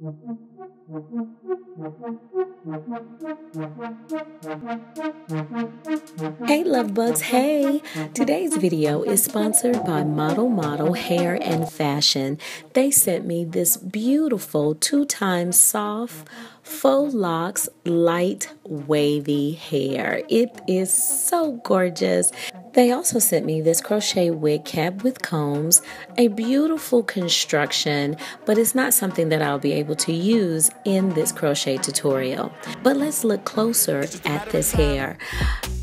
Hey love bugs, hey! Today's video is sponsored by Model Model Hair and Fashion. They sent me this beautiful two times soft faux locks light wavy hair. It is so gorgeous. They also sent me this crochet wig cap with combs, a beautiful construction, but it's not something that I'll be able to use in this crochet tutorial. But let's look closer at this hair.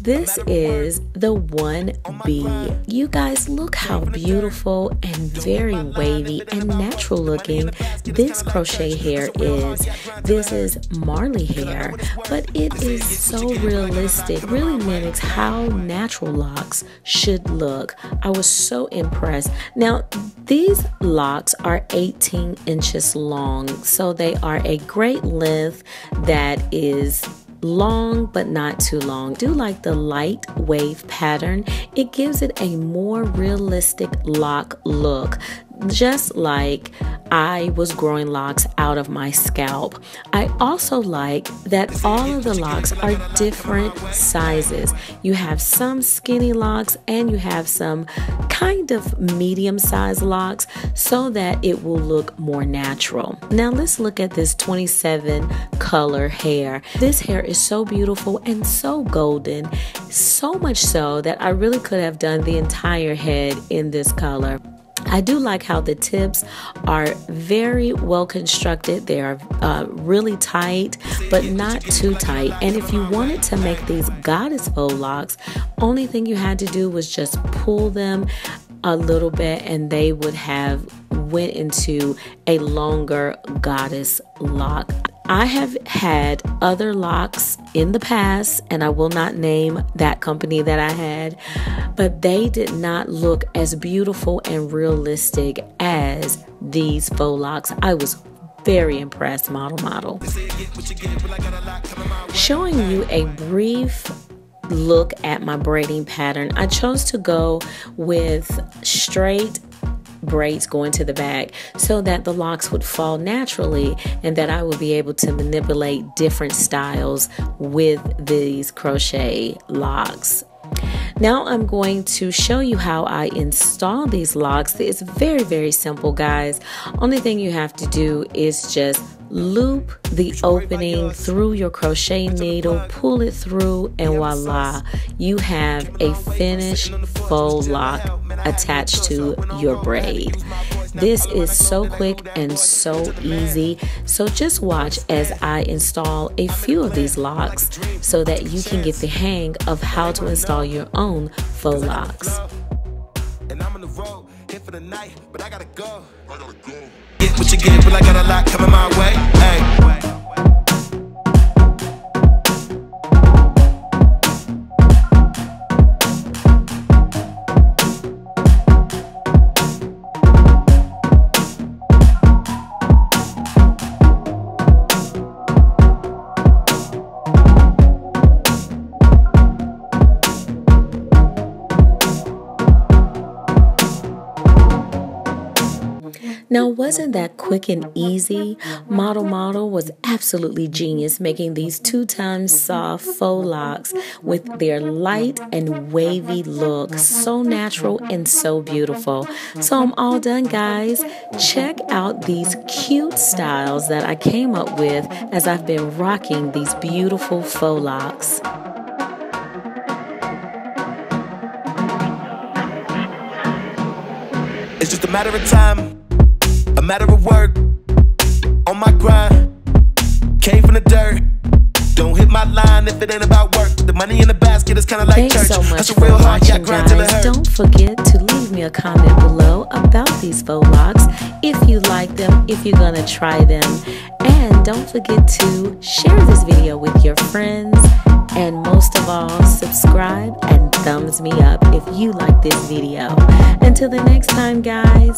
This is the 1B. You guys look how beautiful and very wavy and natural looking this crochet hair is. This is Marley hair, but it is so realistic, really mimics how natural locks should look. I was so impressed. Now, these locks are 18 inches long, so they are a great length that is long but not too long. Do like the light wave pattern. It gives it a more realistic lock look just like I was growing locks out of my scalp. I also like that all of the locks are different sizes. You have some skinny locks and you have some kind of medium sized locks so that it will look more natural. Now let's look at this 27 color hair. This hair is so beautiful and so golden, so much so that I really could have done the entire head in this color. I do like how the tips are very well constructed. They are uh, really tight, but not too tight. And if you wanted to make these goddess faux locks, only thing you had to do was just pull them a little bit and they would have went into a longer goddess lock. I have had other locks in the past, and I will not name that company that I had, but they did not look as beautiful and realistic as these faux locks. I was very impressed, model model. Showing you a brief look at my braiding pattern, I chose to go with straight braids going to the back so that the locks would fall naturally and that I would be able to manipulate different styles with these crochet locks. Now I'm going to show you how I install these locks. It's very, very simple, guys. Only thing you have to do is just loop the opening through your crochet needle, pull it through, and voila, you have a finished faux lock attached to your braid. This is so quick and so easy. So just watch as I install a few of these locks so that you can get the hang of how to install your own faux locks. Get what you get, but I got a lot coming my way. Now, wasn't that quick and easy? Model Model was absolutely genius making these two times soft faux locks with their light and wavy look. So natural and so beautiful. So I'm all done, guys. Check out these cute styles that I came up with as I've been rocking these beautiful faux locks. It's just a matter of time matter of work, on my grind. Came from the dirt. Don't hit my line if it ain't about work. The money in the basket is kinda like Thanks church. so much for real hard, watching, guys. Don't forget to leave me a comment below about these faux locks. If you like them, if you're gonna try them. And don't forget to share this video with your friends. And most of all, subscribe and thumbs me up if you like this video. Until the next time, guys.